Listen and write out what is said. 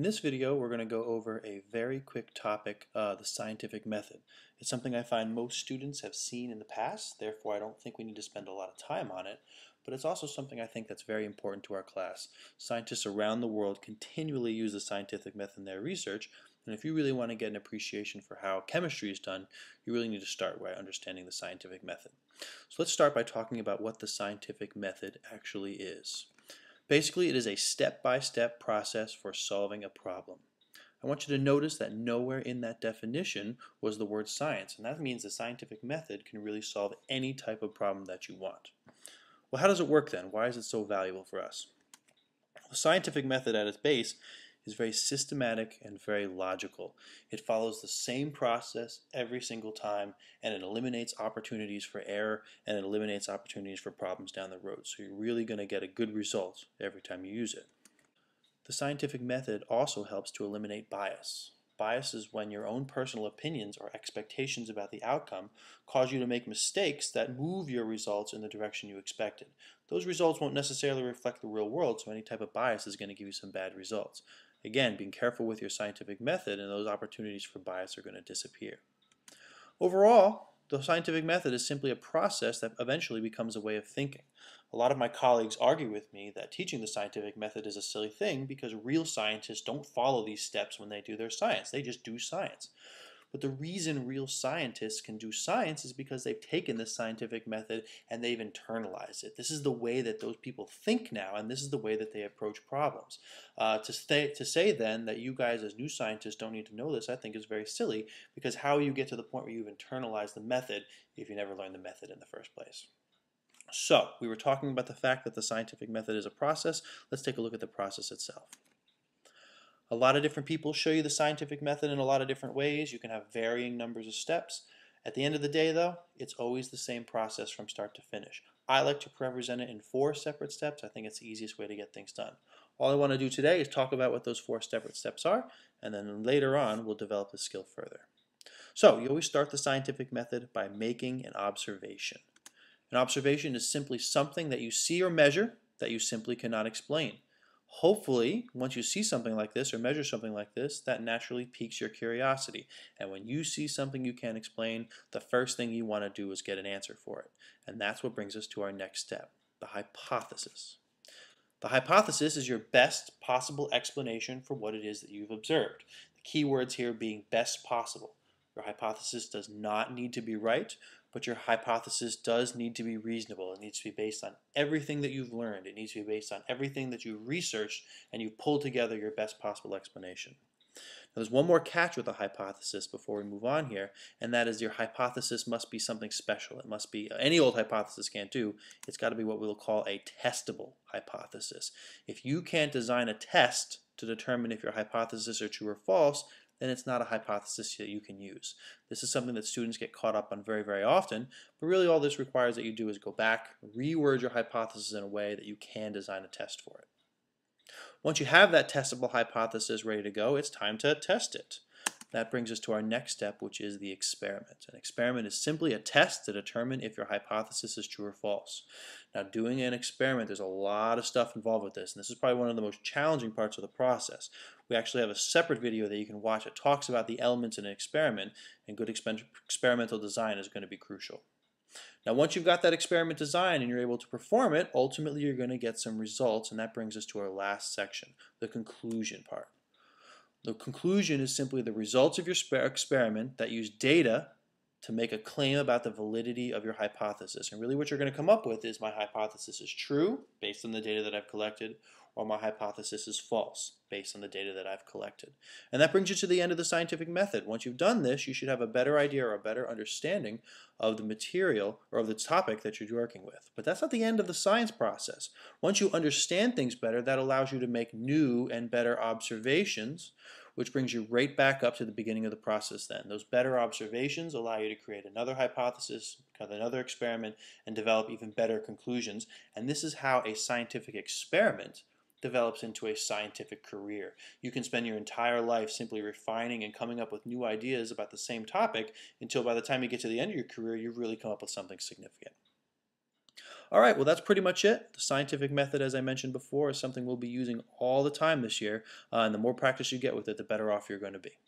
In this video, we're going to go over a very quick topic, uh, the scientific method. It's something I find most students have seen in the past, therefore I don't think we need to spend a lot of time on it, but it's also something I think that's very important to our class. Scientists around the world continually use the scientific method in their research, and if you really want to get an appreciation for how chemistry is done, you really need to start by understanding the scientific method. So let's start by talking about what the scientific method actually is. Basically, it is a step-by-step -step process for solving a problem. I want you to notice that nowhere in that definition was the word science, and that means the scientific method can really solve any type of problem that you want. Well, how does it work then? Why is it so valuable for us? The scientific method at its base is very systematic and very logical. It follows the same process every single time and it eliminates opportunities for error and it eliminates opportunities for problems down the road. So you're really going to get a good result every time you use it. The scientific method also helps to eliminate bias. Bias is when your own personal opinions or expectations about the outcome cause you to make mistakes that move your results in the direction you expected. Those results won't necessarily reflect the real world, so any type of bias is going to give you some bad results. Again, being careful with your scientific method and those opportunities for bias are going to disappear. Overall, the scientific method is simply a process that eventually becomes a way of thinking. A lot of my colleagues argue with me that teaching the scientific method is a silly thing because real scientists don't follow these steps when they do their science. They just do science. But the reason real scientists can do science is because they've taken this scientific method and they've internalized it. This is the way that those people think now, and this is the way that they approach problems. Uh, to, stay, to say then that you guys as new scientists don't need to know this, I think is very silly, because how you get to the point where you've internalized the method if you never learned the method in the first place? So, we were talking about the fact that the scientific method is a process. Let's take a look at the process itself. A lot of different people show you the scientific method in a lot of different ways. You can have varying numbers of steps. At the end of the day, though, it's always the same process from start to finish. I like to represent it in four separate steps. I think it's the easiest way to get things done. All I want to do today is talk about what those four separate steps are, and then later on we'll develop the skill further. So you always start the scientific method by making an observation. An observation is simply something that you see or measure that you simply cannot explain. Hopefully, once you see something like this or measure something like this, that naturally piques your curiosity. And when you see something you can't explain, the first thing you want to do is get an answer for it. And that's what brings us to our next step, the hypothesis. The hypothesis is your best possible explanation for what it is that you've observed. The key words here being best possible. Your hypothesis does not need to be right, but your hypothesis does need to be reasonable. It needs to be based on everything that you've learned. It needs to be based on everything that you've researched and you've pulled together your best possible explanation. Now, there's one more catch with a hypothesis before we move on here, and that is your hypothesis must be something special. It must be, any old hypothesis can't do, it's got to be what we'll call a testable hypothesis. If you can't design a test to determine if your hypothesis are true or false, then it's not a hypothesis that you can use. This is something that students get caught up on very, very often, but really all this requires that you do is go back, reword your hypothesis in a way that you can design a test for it. Once you have that testable hypothesis ready to go, it's time to test it. That brings us to our next step, which is the experiment. An experiment is simply a test to determine if your hypothesis is true or false. Now, doing an experiment, there's a lot of stuff involved with this, and this is probably one of the most challenging parts of the process. We actually have a separate video that you can watch that talks about the elements in an experiment, and good experimental design is going to be crucial. Now, once you've got that experiment designed and you're able to perform it, ultimately you're going to get some results, and that brings us to our last section, the conclusion part. The conclusion is simply the results of your experiment that use data to make a claim about the validity of your hypothesis. And really what you're going to come up with is my hypothesis is true based on the data that I've collected or my hypothesis is false based on the data that I've collected. And that brings you to the end of the scientific method. Once you've done this, you should have a better idea or a better understanding of the material or of the topic that you're working with. But that's not the end of the science process. Once you understand things better, that allows you to make new and better observations which brings you right back up to the beginning of the process then. Those better observations allow you to create another hypothesis, another experiment, and develop even better conclusions. And this is how a scientific experiment develops into a scientific career. You can spend your entire life simply refining and coming up with new ideas about the same topic until by the time you get to the end of your career, you've really come up with something significant. All right, well, that's pretty much it. The scientific method, as I mentioned before, is something we'll be using all the time this year, uh, and the more practice you get with it, the better off you're going to be.